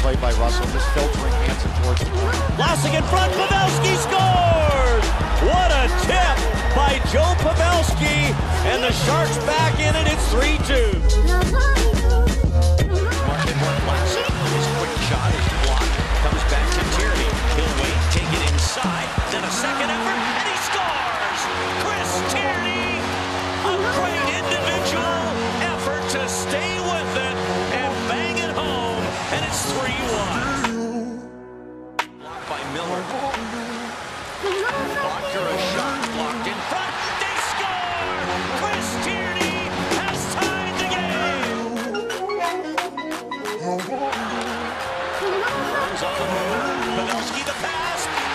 play by Russell, just filtering Hansen towards the corner. Lousing in front, Pavelski scores! What a tip by Joe Pavelski, and the Sharks back in it, it's 3-2. Martin Blackson, his quick shot is blocked, comes back to Tierney. He'll wait, take it inside, then a second effort, and he scores! Chris Tierney, a great individual effort to stay Burns on the move. Pavelski the pass.